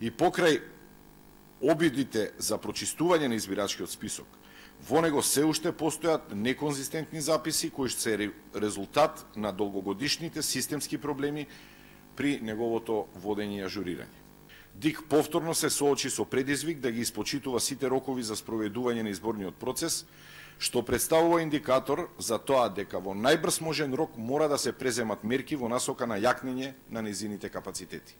и покрај обидите за прочистување на избирачкиот список, во него се уште постојат неконзистентни записи кои се резултат на долгогодишните системски проблеми при неговото водење и ажурирање. ДИК повторно се соочи со предизвик да ги испочитува сите рокови за спроведување на изборниот процес, што представува индикатор за тоа дека во најбрз можен рок мора да се преземат мерки во насока на јакнење на незините капацитети.